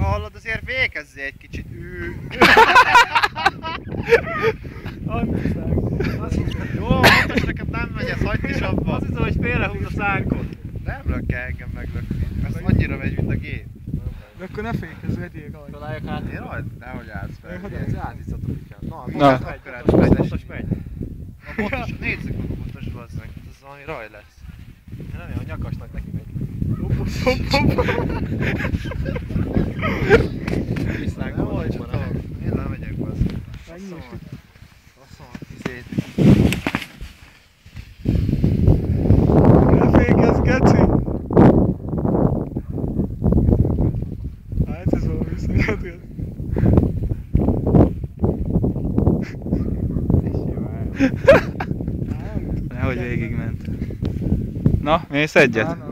hallod, azért végezzél egy kicsit. Ő. Jó, fontos neked nem megy, ez hagyd is abba. Azt hiszem, hogy félrehúz a szánkot. Nem lök kell engem meglökni. Ez annyira megy, mint a gép. De akkor ne fékezz, vegyél rajta. Találjak át. Én rajt, nehogy állsz fel. Hogy ez átizzatok inkább. Na, Na. most akkor át megy. pontos megy. A pontos, 4 szekund pontos bazzeg. Ez valami raj lesz. Nem, a nyakasnak neki megy. Visszánk Nem van, vagy, van. csak Én lemegyek bazzeg. Is. Basszom a tizét. Ne fékezz, geci! Hát ez valami viszonyat. Nehogy végigment. Na, mész egyet? Na, na.